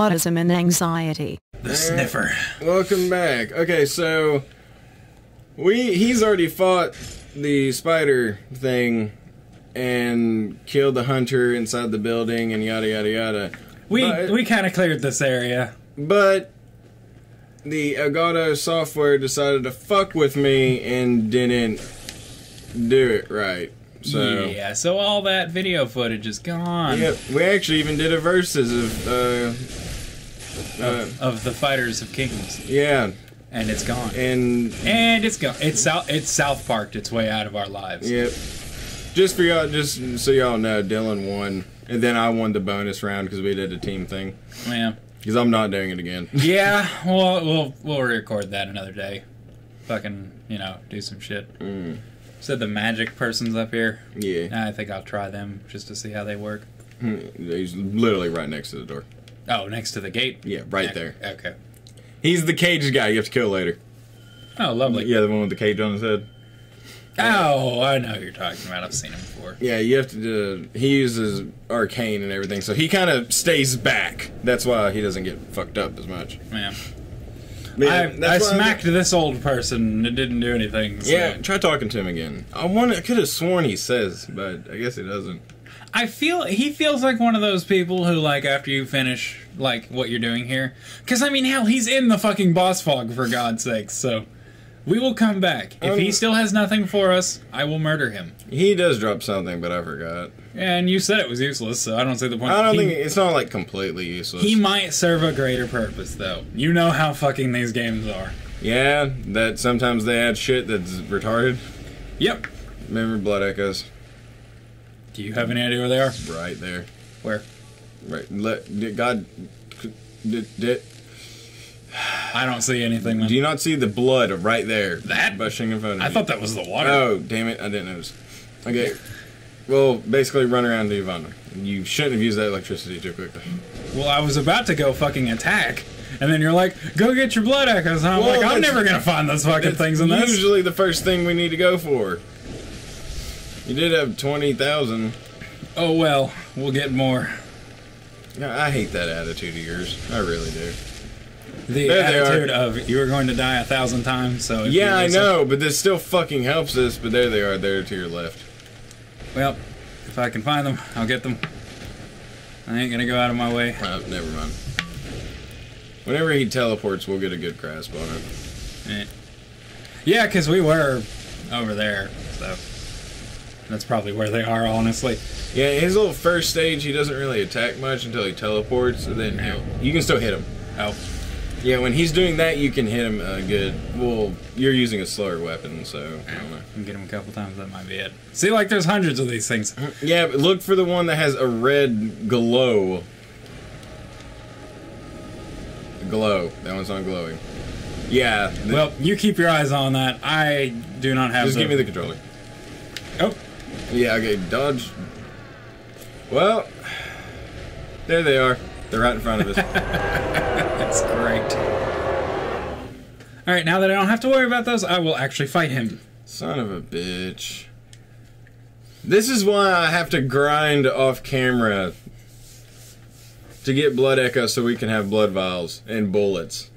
autism and anxiety. The sniffer. Welcome back. Okay, so we he's already fought the spider thing and killed the hunter inside the building and yada yada yada. We But- we kind of cleared this area. But the Elgato software decided to fuck with me and didn't do it right. So yeah, so all that video footage is gone Yep, we actually even did a versus of uh, uh of the Fighters of Kings, yeah, and it's gone. and And it's gone. It's south. It's South Parked its way out of our lives. Yep. Just for y'all, just so y'all know, Dylan won, and then I won the bonus round because we did a team thing. Yeah. Because I'm not doing it again. Yeah. Well, we'll we'll record that another day. Fucking, you know, do some shit. Mm. Said the magic person's up here. Yeah, I think I'll try them just to see how they work. he's literally right next to the door. Oh, next to the gate. Yeah, right there. Okay. He's the cage guy you have to kill later. Oh, lovely. Yeah, the one with the cage on his head. Oh, I know who you're talking about. I've seen him before. Yeah, you have to. do he uses arcane and everything, so he kind of stays back. That's why he doesn't get fucked up as much. Yeah. Yeah, I, I smacked this old person. It didn't do anything. So. Yeah, try talking to him again. I want. I could have sworn he says, but I guess he doesn't. I feel he feels like one of those people who like after you finish like what you're doing here. Because I mean, hell, he's in the fucking boss fog for God's sake So we will come back. If he Um, still has nothing for us, I will murder him. He does drop something, but I forgot. And you said it was useless, so I don't see the point. I don't he, think it's not like completely useless. he might serve a greater purpose, though. You know how fucking these games are. yeah, that sometimes they add shit that's retarded. Yep. Remember Blood Echoes? Do you have any idea where they are? Right there. Where? Right. Let God. Did, did, I don't see anything. Man. do you not see the blood right there? That- gushing in front of I you? thought that was the water. Oh, damn it! I didn't notice. Okay. Well, basically, run around the Ivana. You shouldn't have used that electricity too quickly. Well, I was about to go fucking attack, and then you're like, "Go get your blood eh? echoes," and I'm Well, like, "I'm never gonna find those fucking things in this." usually the first thing we need to go for. You did have twenty thousand. Oh well, we'll get more. I hate that attitude of yours. I really do. The There attitude of you are going to die a thousand times. So Yeah, I know, but this still fucking helps us. But there they are, there to your left. Well, if I can find them, I'll get them. I ain't gonna go out of my way. Oh, never mind. Whenever he teleports, we'll get a good grasp on it. Eh. Yeah, because we were over there, so that's probably where they are. Honestly, Yeah, his little first stage, he doesn't really attack much until he teleports, and then he'll, you can still hit him. oh, Yeah, when he's doing that, you can hit him uh, good. Well, you're using a slower weapon, so I don't know. and get him a couple times. That might be it. See, like there's hundreds of these things. Yeah, but look for the one that has a red glow. Glow. That one's not glowing. Yeah. Well, you keep your eyes on that. I do not have. just give me the controller. Oh, Yeah. Okay. Dodge. Well, there they are. They're right in front of us. that's great. All right, now that I don't have to worry about those, I will actually fight him. Son of a bitch. This is why I have to grind off camera to get blood echo so we can have blood vials and bullets.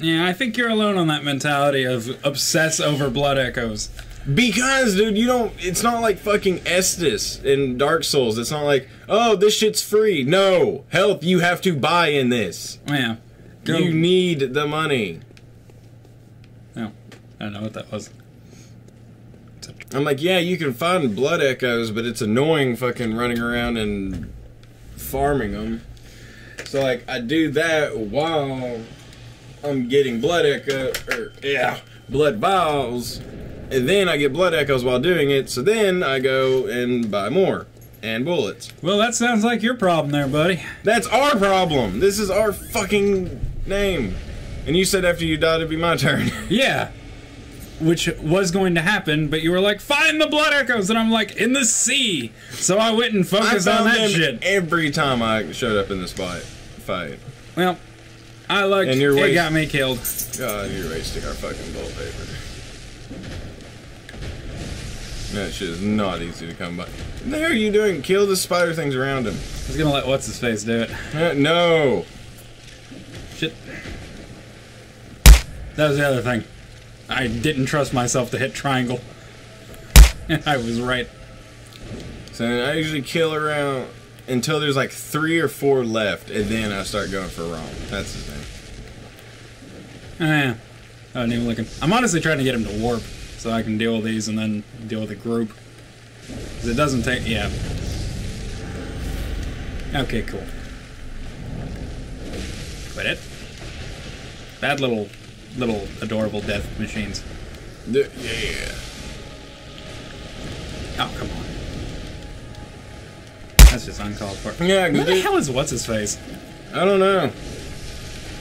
Yeah, I think you're alone on that mentality of obsess over blood echoes. Because, dude, you don't. It's not like fucking Estus in Dark Souls. It's not like, oh, this shit's free. No, help, you have to buy in this. Yeah. Go. You need the money. oh, I don't know what that was. I'm like, yeah, you can find blood echoes, but it's annoying fucking running around and farming them. So, like, I do that while I'm getting blood echo, or, yeah, blood vials, and then I get blood echoes while doing it, so then I go and buy more. And bullets. Well, that sounds like your problem there, buddy. That's our problem. This is our fucking name. And you said after you died it'd be my turn. Yeah. Which was going to happen, but you were like, find the blood echoes, and I'm like, in the sea. So I went and focused on that them shit. every time I showed up in this fight. Fight. Well, I looked. And your it got me killed. God, you're wasting our fucking wallpaper. That shit is not easy to come by. What the hell are you doing? Kill the spider things around him. He's gonna let what's his face do it. Uh, no. Shit. That was the other thing. I didn't trust myself to hit triangle. I was right. So I usually kill around until there's like three or four left, and then I start going for Rom. That's his name. Oh, yeah. Oh, new looking. I'm honestly trying to get him to warp so I can deal with these and then deal with the group. 'Cause it doesn't take. Yeah. Okay, cool. Quit it. Bad little, little adorable death machines. Yeah. Oh, come on. That's just uncalled for. Yeah, Where the hell is what's his face? I don't know.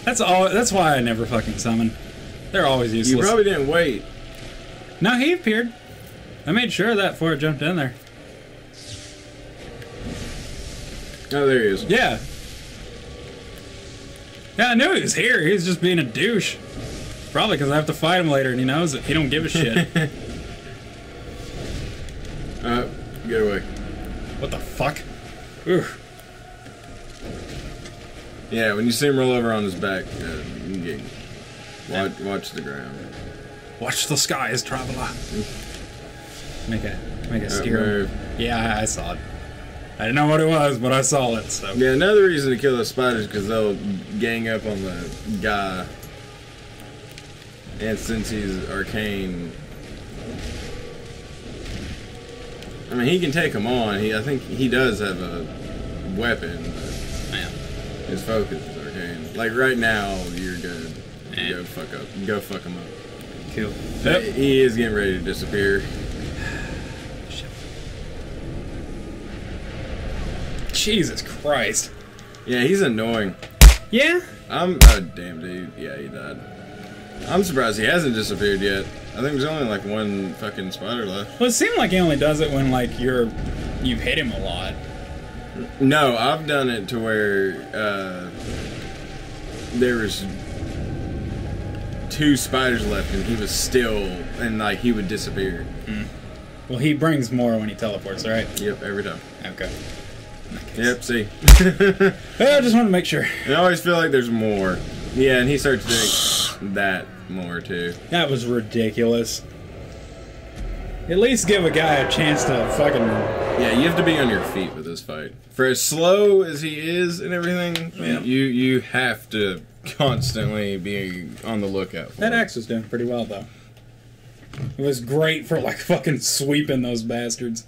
That's all. That's why I never fucking summon. They're always useless. You probably didn't wait. No, he appeared. I made sure of that before I jumped in there. Oh, there he is. Yeah. Yeah, I knew he was here. He was just being a douche. Probably because I have to fight him later, and he knows it. He don't give a shit. Uh, get away. what the fuck? Oof. Yeah, when you see him roll over on his back, uh, you get, watch, watch the ground. Watch the skies, traveler. Make a make a steer. Yeah, I, I saw it. I didn't know what it was, but I saw it. So Yeah, another reason to kill the spiders because they'll gang up on the guy. And since he's arcane, I mean, he can take them on. He, I think he does have a weapon, but man, his focus is arcane. Like right now, you're good. Go fuck up. Go fuck him up. Cool. Yep. He is getting ready to disappear. Jesus Christ. Yeah, he's annoying. Yeah. I'm oh damn dude. Yeah, he died. I'm surprised he hasn't disappeared yet. I think there's only like one fucking spider left. Well, it seemed like he only does it when like you're you've hit him a lot. No, I've done it to where uh, there was two spiders left and he was still and like he would disappear. Hmm. Well, he brings more when he teleports, right? Yep, every time. Okay. Yep, see. Well, I just wanted to make sure. I always feel like there's more. Yeah, and he starts doing that more too. That was ridiculous. At least give a guy a chance to fucking. Yeah, you have to be on your feet with this fight. For as slow as he is and everything, Yeah. you you have to constantly be on the lookout. For That axe was doing pretty well though. It was great for like fucking sweeping those bastards.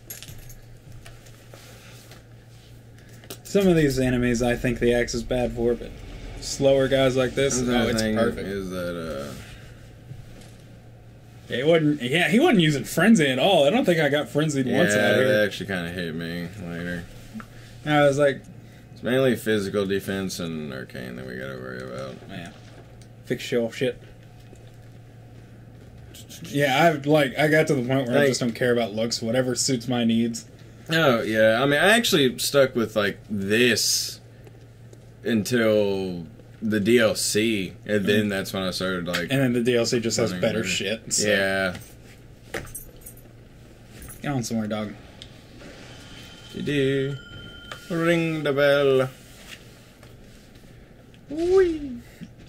Some of these enemies I think the axe is bad for, but slower guys like this, That's oh, it's perfect. Is that uh, Yeah, he wasn't. Yeah, he wasn't using frenzy at all. I don't think I got frenzied yeah, once out that actually kind of hit me later. I was like, It's mainly physical defense and arcane that we gotta worry about. man, fix your shit. Yeah, I like. I got to the point where I just don't care about looks. Whatever suits my needs. Oh yeah, I mean, I actually stuck with like this until the DLC, and then mm-hmm. that's when I started like, And then the DLC just has better better. shit. so- yeah, Get on somewhere, dog. you do. Ring the bell. Whee.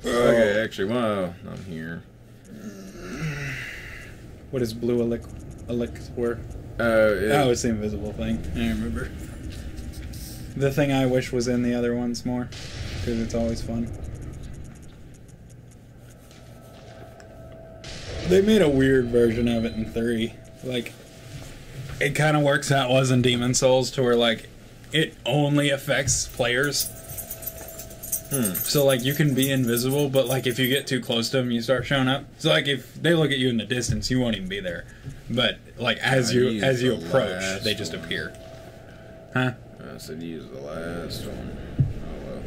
Okay, actually, wow, I'm here. What is blue elic elixir? Uh, it- Oh, it's the invisible thing. I remember. The thing I wish was in the other ones more, because it's always fun. They made a weird version of it in three. Like, it kind of works how it was in Demon Souls, to where like it only affects players. Hmm. So like you can be invisible, but like if you get too close to them, you start showing up. So like if they look at you in the distance, you won't even be there. But like as I you as you the approach, they just one. appear. Huh? I said use the last one. Oh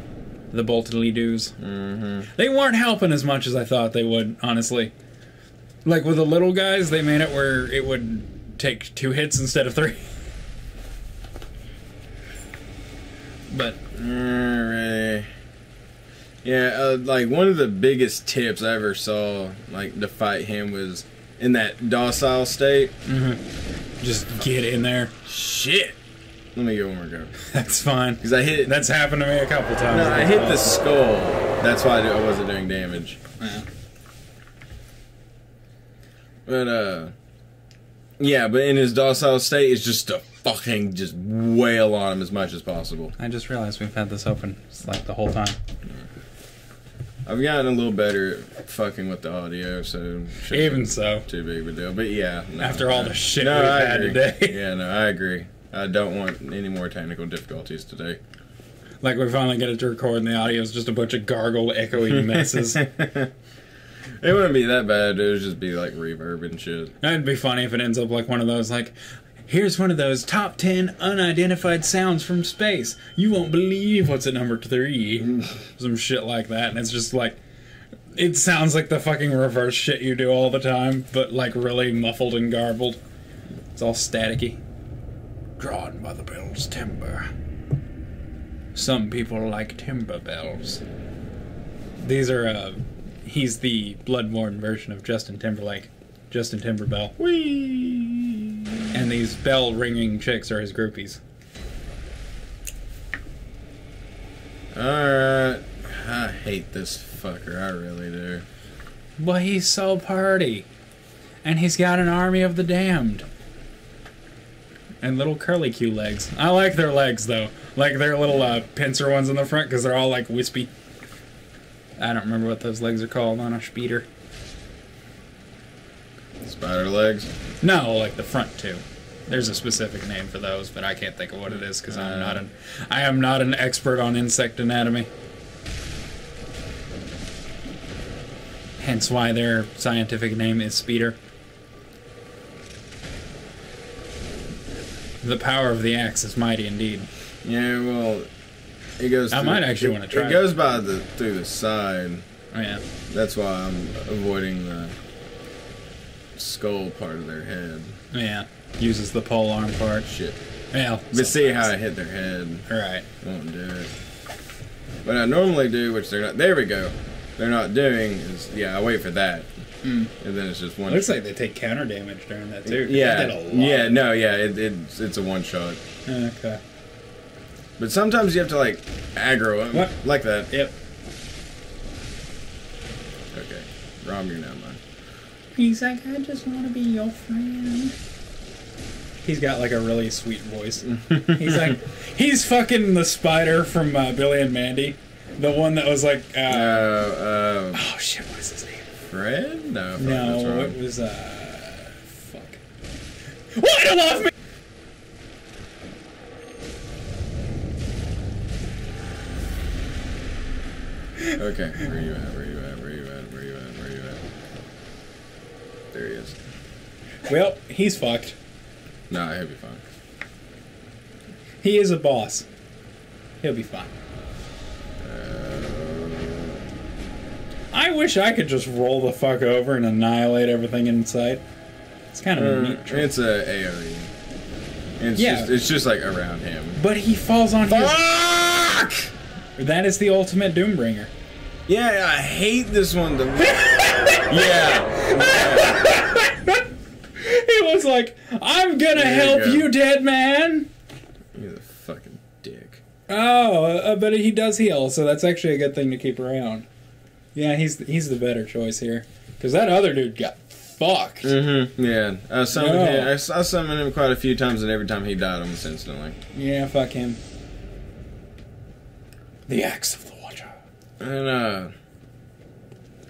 The boltedly doos. Mm-hmm. They weren't helping as much as I thought they would, honestly. Like with the little guys, they made it where it would take two hits instead of three. But. Yeah, uh, like one of the biggest tips I ever saw, like to fight him, was in that docile state. just get in there. Shit. Let me get one more go. That's fine. Because I hit. That's happened to me a couple times. no, I hit the skull. That's why I wasn't doing damage. Yeah. But uh, yeah. But in his docile state, it's just to fucking just wail on him as much as possible. I just realized we've had this open it's like the whole time. I've gotten a little better at fucking with the audio, so Even so. too big of a deal. But yeah, no, After all the shit no, we've I had agree. today. yeah, no, I agree. I don't want any more technical difficulties today. Like we finally get it to record and the audio is just a bunch of gargled, echoey messes. It wouldn't be that bad. It would just be like reverb and shit. It'd be funny if it ends up like one of those like here's one of those top 10 unidentified sounds from space. You won't believe what's at number 3. Some shit like that and it's just like it sounds like the fucking reverse shit you do all the time, but like really muffled and garbled. It's all staticky. Drawn by the bell's timber. Some people like timber bells. These are uh he's the bloodborne version of Justin Timberlake. Justin Timberbell. Whee! And these bell ringing chicks are his groupies. Alright. I hate this fucker. I really do. Well, he's so party. And he's got an army of the damned. And little curly Q legs. I like their legs though. Like their little uh, pincer ones in the front because they're all like wispy. I don't remember what those legs are called on a speeder. Spider legs. No, like the front two. There's a specific name for those, but I can't think of what it is because I'm Uh. not an I am not an expert on insect anatomy. Hence why their scientific name is speeder. The power of the axe is mighty indeed. Yeah, well, it goes. I through- might actually it- wanna try It it. goes by the through the side. Oh yeah. That's why I'm avoiding the skull part of their head. Yeah. Uses the pole arm part. Shit. Yeah. But see how I hit their head. Alright. Won't do it. What I normally do, which they're not. There we go. They're not doing is yeah. I wait for that, Mm. and then it's just one. Looks like they take counter damage during that too. yeah, did a lot. yeah, no, yeah. It, it's it's a one shot. Okay. But sometimes you have to like aggro them What? like that. Yep. Okay, Rom, you're now mine. He's like, I just want to be your friend. He's got like a really sweet voice. he's like, he's fucking the spider from uh, Billy and Mandy, the one that was like, uh, Uh, uh, oh shit, what is his name? Fred? No, fuck, that's No, wrong. it was uh, fuck. Why do you love me? Okay, where you at? Where you at? Where you at? Where you at? Where you at? There he is. Well, he's fucked. Nah, he'll be fine. He is a boss. He'll be fine. I wish I could just roll the fuck over and annihilate everything in sight. It's kind of a Uh, neat trick. it's a AOE. It's Yeah. just it's just like around him. But he falls on his. Fuck! That is the ultimate Doombringer. Yeah, I hate this one. The yeah. Was like, "I'm gonna There you help go. you, dead man." He's a fucking dick. Oh, uh, but he does heal, so that's actually a good thing to keep around. Yeah, he's he's the better choice here, because that other dude got fucked. Mm-hmm. Yeah, I summoned No. him. I, I summoned him quite a few times, and every time he died, almost instantly. Yeah, fuck him. The axe of the Watcher. And uh,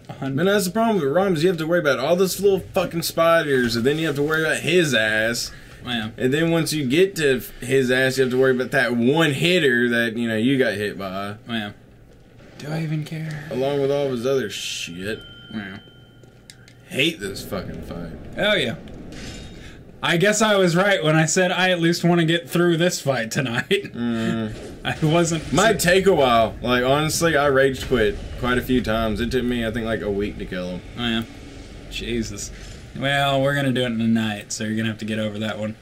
A hundred- man, that's the problem with Rhymes. You have to worry about all this little fucking spiders, and then you have to worry about his ass. Wow. And then once you get to his ass, you have to worry about that one hitter that you know you got hit by, Man, Do I even care? along with all of his other shit. Man, Hate this fucking fight. Oh yeah. I guess I was right when I said I at least want to get through this fight tonight. Mm-hmm. I wasn't. Might take a while. Like honestly, I rage quit quite a few times. It took me, I think, like a week to kill him. Oh, yeah. Jesus. Well, we're gonna do it in a night, so you're gonna have to get over that one.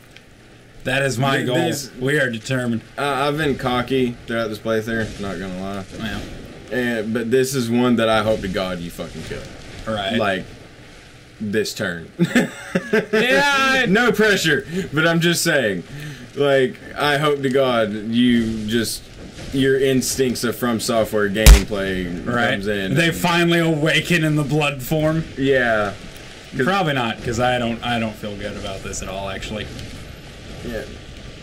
That is my goal. this- we are determined. I, I've been cocky throughout this playthrough. Not gonna lie. Well, And but this is one that I hope to God you fucking kill. all right. Like this turn. Yeah. no pressure, but I'm just saying. Like I hope to God you just your instincts of FromSoftware gameplay Right. comes in. They finally awaken in the blood form. yeah, Probably not, because I don't. I don't feel good about this at all. Actually. yeah.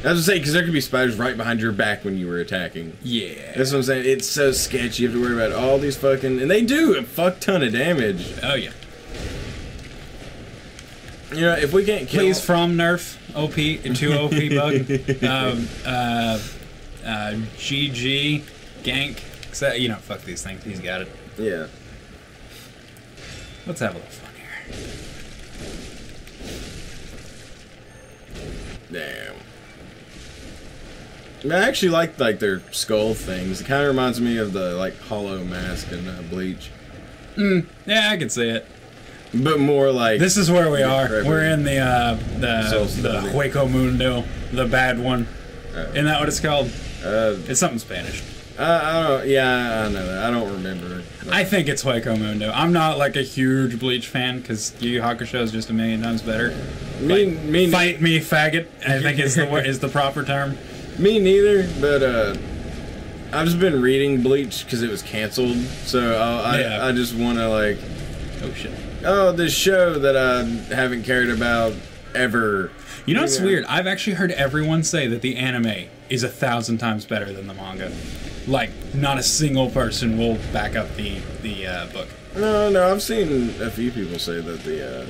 I was gonna say because there could be spiders right behind your back when you were attacking. Yeah. That's what I'm saying. It's so sketchy. You have to worry about all these fucking, and they do a fuck ton of damage. Oh yeah. You know, if we can't kill, Please from nerf OP two OP bug. um, uh, uh, GG gank. Except, you know, fuck these things. He's got it. yeah. Let's have a little fun here. Damn. I, mean, I actually like like their skull things. It kind of reminds me of the like hollow mask in uh, Bleach, Yeah, I can see it. But more like This is where we are. right, We're in the uh, the Soul the. Hueco Mundo, the bad one. Uh, Isn't that what it's called? uh, It's something Spanish. I, I don't. Yeah, I know that. I don't remember. I think it's Hueco Mundo. I'm not like a huge Bleach fan because Yu Yu Hakusho is just a million times better. me, me, Fight me, faggot. I think is the is the proper term. me neither. But uh, I've just been reading Bleach because it was canceled. So I, I, Yeah. I just want to like, Oh shit. Oh, this show that I haven't cared about ever. You know what's Yeah. weird? I've actually heard everyone say that the anime is a thousand times better than the manga. Like, not a single person will back up the the uh, book. No, no, I've seen a few people say that the. Uh,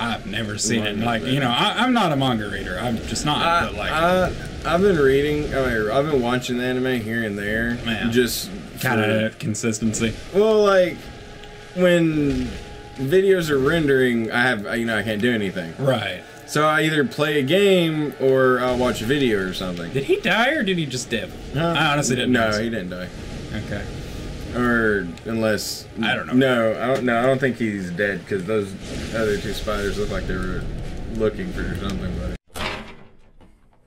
I've never seen it. Like, you know, I, I'm not a manga reader. I'm just not. I, but like, I, I've been reading. I mean, I've been watching the anime here and there. Yeah. Just kind of consistency. Well, like when videos are rendering, I have you know I can't do anything. Right. So I either play a game or I'll watch a video or something. Did he die or did he just dip? I honestly didn't. No, he didn't die. Okay. Or unless I don't know. No, I don't. No, I don't think he's dead because those other two spiders look like they were looking for something. But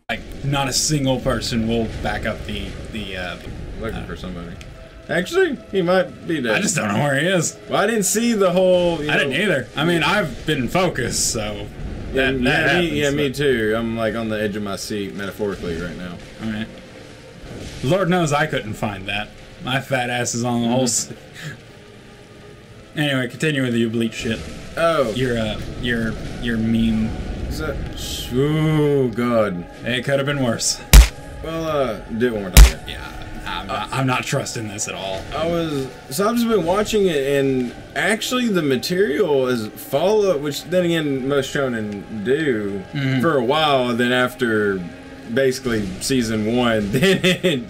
Like, not a single person will back up the the. Uh, looking for somebody. Actually, he might be dead. I just don't know where he is. Well, I didn't see the whole. You I didn't either. I mean, I've been focused, so. Yeah, That, yeah, that me, yeah, me too. I'm like on the edge of my seat metaphorically right now. All right. Lord knows I couldn't find that. My fat ass is on the whole. s- Anyway, continue with your bleach shit. Oh, Your uh, your your meme. is that? Oh God. It could have been worse. Well, uh, do it one more time. Yeah, I'm not, I'm not trusting this at all. I was so I've just been watching it, and actually the material is follow, which then again most shonen do Mm-hmm. for a while. Then after basically season one, then it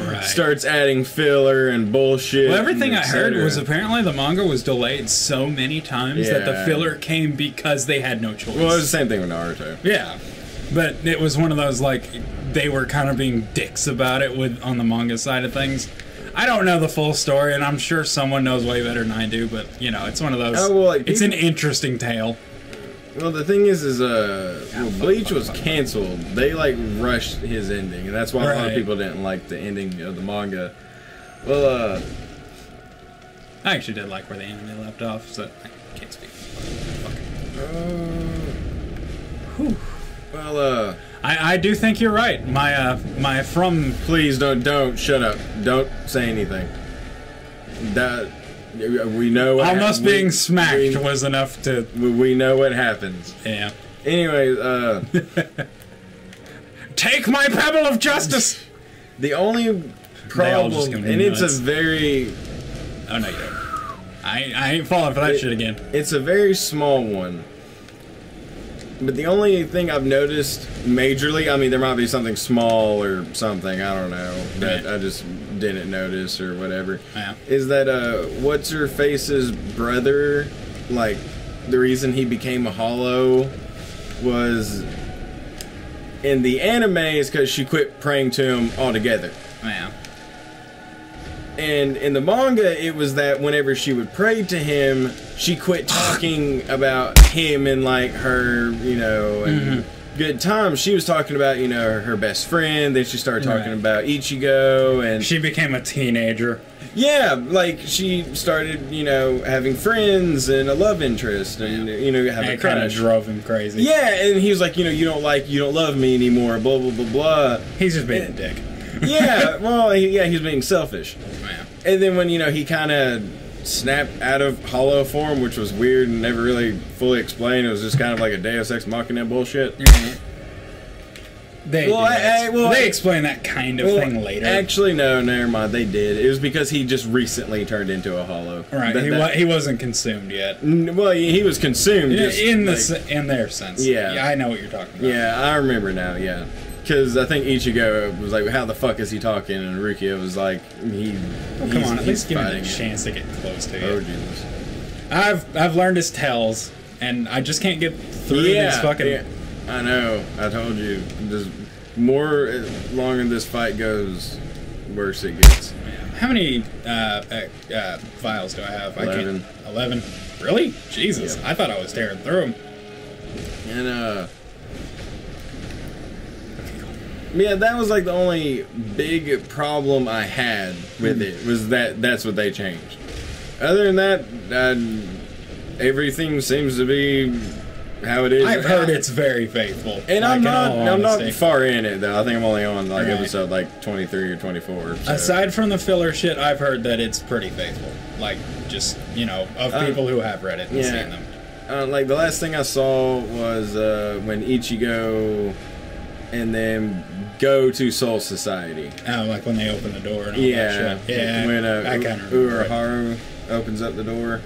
Right. starts adding filler and bullshit. Well, everything I heard was apparently the manga was delayed so many times that the filler came because they had no choice. Well, it's the same thing with Naruto. Yeah, but it was one of those like they were kind of being dicks about it with on the manga side of things. I don't know the full story, and I'm sure someone knows way better than I do. But you know, it's one of those. Oh, well, like, it's an interesting tale. Well, the thing is, is uh, Yeah, well, Bleach fuck, was fuck. canceled. They like rushed his ending, and that's why a lot of people didn't like the ending of the manga. Well, uh, I actually did like where the anime left off, so I can't speak. Fuck. uh well, uh, I, I do think you're right. My uh my from please don't, don't shut up. Don't say anything. That we know. What almost we- being smacked We, was enough to we, we know what happens. yeah. Anyway, uh, Take my pebble of justice. the only problem, just gonna be and it's nuts. a very Oh no, you don't. I I ain't falling for that It- shit again. It's a very small one. But the only thing I've noticed majorly, I mean, there might be something small or something, I don't know, that Right. I just didn't notice or whatever, Yeah. is that, uh, what's her face's brother, like, the reason he became a hollow was in the anime is because she quit praying to him altogether. Yeah. And in the manga, it was that whenever she would pray to him, she quit talking about him and like her, you know, and Mm-hmm. good times. She was talking about, you know, her best friend. Then she started talking Right. about Ichigo, and She became a teenager. yeah, like she started, you know, having friends and a love interest, and you know, have And a it kind of drove him crazy. Yeah, and he was like, you know, you don't like, you don't love me anymore, blah blah blah blah. He's just being a dick. yeah, well, he, yeah, he's being selfish. Yeah. And then when you know he kind of snapped out of hollow form, which was weird and never really fully explained. It was just kind of like a Deus Ex Machina bullshit. Mm-hmm. They, Well, I- I- well, they explain that kind of Well, thing later. Actually, no, never mind. They did. It was because he just recently turned into a hollow. right, That- he, that- wa- he wasn't consumed yet. N- well, he he was consumed. In, just, in the like- in their sense. Yeah. I know what you're talking about. Yeah, I remember now. Yeah, because I think Ichigo was like, "How the fuck is he talking?" And Rukia was like, "He." Oh, come on, at least give me fighting a it." chance to get close to you. Oh Jesus. I've I've learned his tells, and I just can't get through yeah, these fucking. yeah, I know. I told you. Just more uh, longer this fight goes, worse it gets. How many uh, uh, uh, files do I have? I Eleven. can't. Eleven. Really? Jesus! Yep. I thought I was tearing through them. And uh Yeah, that was like the only big problem I had with it was that that's what they changed. Other than that, uh, everything seems to be how it is. I've heard it's very faithful. and like, I'm not. I'm not far in it though. I think I'm only on like Right. episode like 23 or 24. so- Aside from the filler shit, I've heard that it's pretty faithful. Like, just you know, of Uh, people who have read it and yeah. seen them. Uh, like the last thing I saw was uh, when Ichigo and then go to Soul Society. Oh, like when they open the door and all Yeah, that shit. Yeah, When uh, I kind of remember. it. Urahara opens up the door.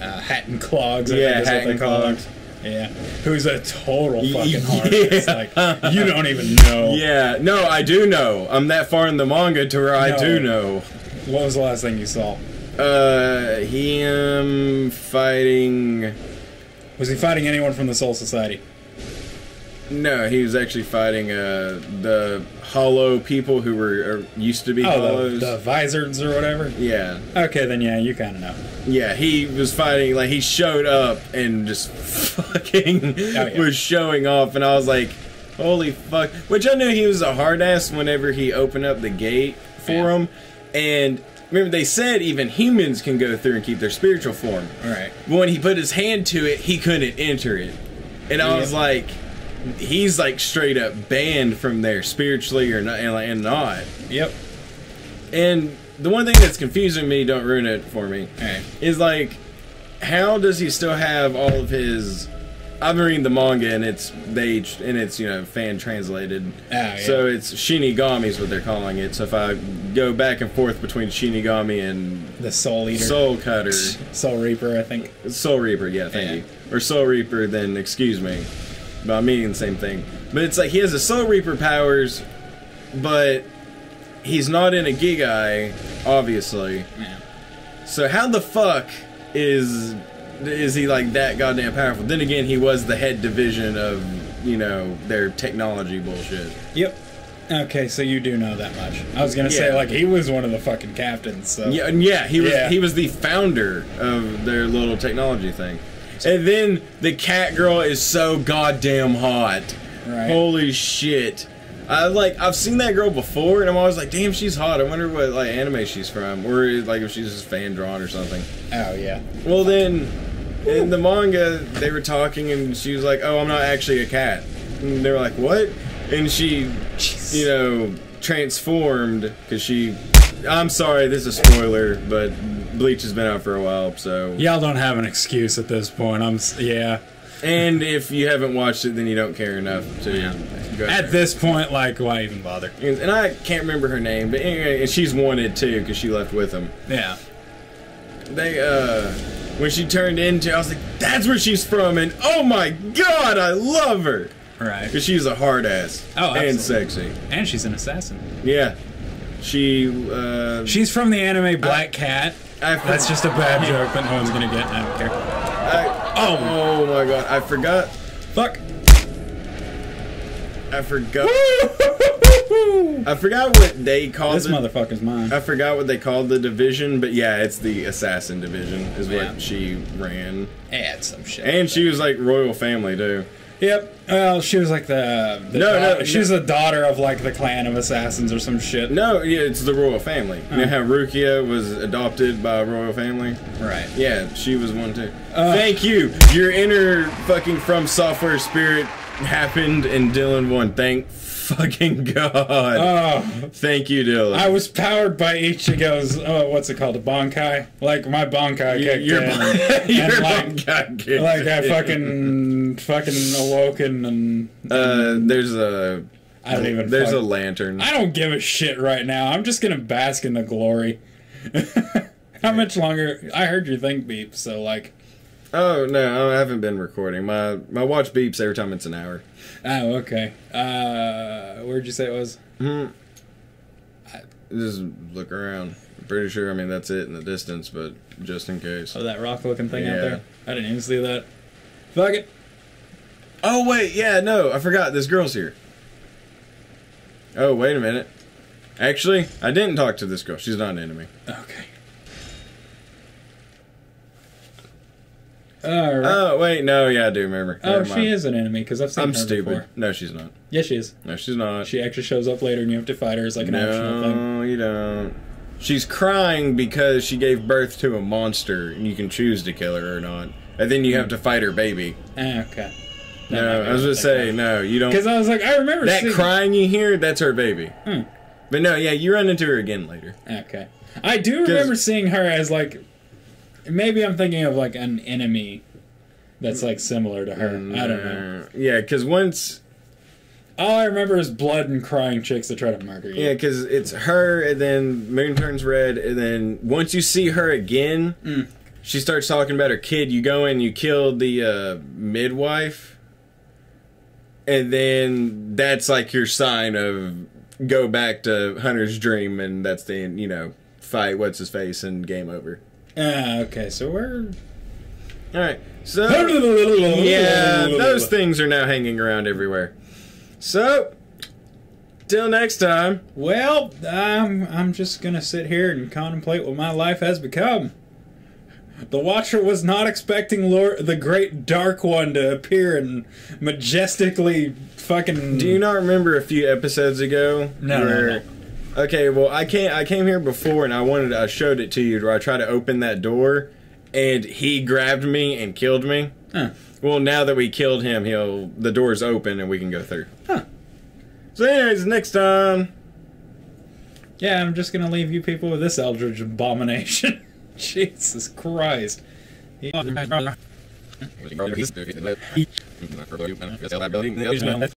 Uh, hat and clogs. I Yeah, Hat and. Clogs. Yeah, who's a total fucking hard. yeah. Like you don't even know. Yeah, no, I do know. I'm that far in the manga to where I No. do know. What was the last thing you saw? Uh, him fighting. Was he fighting anyone from the Soul Society? No, he was actually fighting uh the hollow people who were used to be Oh, the, hollows. the Visards or whatever. yeah, Okay, then yeah, you kind of know. yeah, he was fighting like he showed up and just fucking Oh, yeah. was showing off, and I was like, "Holy fuck!" Which I knew he was a hard ass whenever he opened up the gate for Yeah. him, and remember they said even humans can go through and keep their spiritual form. All right. But when he put his hand to it, he couldn't enter it. And I was like, he's like straight up banned from there spiritually or not, and, and not. Yep. And the one thing that's confusing me, don't ruin it for me, right. is like, how does he still have all of his? I've been reading the manga and it's they and it's you know fan translated. Oh, yeah. So it's Shinigami is what they're calling it. So if I go back and forth between Shinigami and The Soul Eater. Soul Cutter, Soul Reaper, I think. Soul Reaper, yeah, thank Yeah. you. Or Soul Reaper, then excuse me. But I'm meaning the same thing. But it's like he has the Soul Reaper powers, but he's not in a Gigai, obviously. Yeah. So how the fuck is is he like that goddamn powerful? Then again, he was the head division of you know their technology bullshit. Yep. Okay, so you do know that much. I was gonna say like he was one of the fucking captains. So Yeah, and yeah, he was Yeah. he was the founder of their little technology thing. And then the cat girl is so goddamn hot. Right. Holy shit. I like I've seen that girl before and I'm always like, damn, she's hot. I wonder what like anime she's from. Or like if she's just fan drawn or something. Oh yeah. Well then in the manga they were talking and she was like, Oh, I'm not actually a cat. And they were like, What? And she you know, transformed because she. I'm sorry, this is a spoiler, but Bleach has been out for a while, so. Y'all don't have an excuse at this point. I'm yeah. And if you haven't watched it, then you don't care enough to. Go At this point, like, why even bother? And I can't remember her name, but anyway, and she's wanted too because she left with him. Yeah. They, uh. When she turned into, I was like, that's where she's from, and oh my god, I love her! Right. Because she's a hard ass. Oh, And sexy. And she's an assassin. Yeah. She, uh. She's from the anime Black Cat. I, That's just a bad joke but no one's gonna get. I don't care. I, oh, oh my god, I forgot. Fuck. I forgot. I forgot what they called This it. motherfucker's mine. I forgot what they called the division, but yeah, it's the assassin division is what Yeah. she ran, Add some shit. and she was like royal family too. Yep. Well, she was like the, the No, no, she was no. the daughter of like the clan of assassins or some shit. No, yeah, it's the royal family. You know how Rukia was adopted by a royal family? Right. Yeah, she was one too. Uh. Thank you. Your inner fucking FromSoftware spirit happened and Dylan won. Thank fucking God. Oh, Thank you, Dylan. I was powered by Ichigo's, oh, what's it called? A Bankai? Like, my Bankai You- kicked you're, in. and, you're like, God kicked like I fucking, fucking awoken and, Uh, there's a I don't even there's fuck- a lantern. I don't give a shit right now. I'm just gonna bask in the glory. How much longer? I heard your thing beep, so like, Oh no, I haven't been recording. My my watch beeps every time it's an hour. oh okay. Uh, where'd you say it was? Hmm. Just look around. I'm pretty sure. I mean, that's it in the distance, but just in case. Oh, that rock-looking thing out there. I didn't even see that. Fuck it. Oh wait, yeah, no, I forgot. This girl's here. Oh wait a minute. Actually, I didn't talk to this girl. She's not an enemy. Okay. All right. Oh wait, no, yeah, I do remember. oh, Never she mind. is an enemy because I've seen I'm her stupid. before. No, she's not. Yeah, she is. No, she's not. She actually shows up later, and you have to fight her as like an optional thing. no, you don't. She's crying because she gave birth to a monster, and you can choose to kill her or not. And then you have to fight her baby. Ah, okay. No, I was gonna say no. You don't. because I was like, I remember That seeing- crying you hear, that's her baby. Hmm. But no, yeah, you run into her again later. Okay. I do remember seeing her as like maybe I'm thinking of like an enemy that's like similar to her. I don't know. Uh, Yeah, because once, All I remember is blood and crying chicks that try to murder you. yeah, because it's her, and then Moon turns red, and then once you see her again, Mm. she starts talking about her kid. You go in, you kill the uh, midwife, and then that's like your sign of go back to Hunter's dream, and that's the end, you know fight. What's his face and game over. Ah, okay. So we're All right, so. Yeah, those things are now hanging around everywhere. So, till next time. Well, I'm I'm just gonna sit here and contemplate what my life has become. The Watcher was not expecting Lord, the Great Dark One to appear and majestically fucking. Do you not remember a few episodes ago? No, no, no. Okay, well, I came I came here before and I wanted I showed it to you where I tried to open that door, and he grabbed me and killed me. Huh. Well, now that we killed him, he'll the door's open and we can go through. Huh. So, anyways, next time. Yeah, I'm just gonna leave you people with this eldritch abomination. Jesus Christ.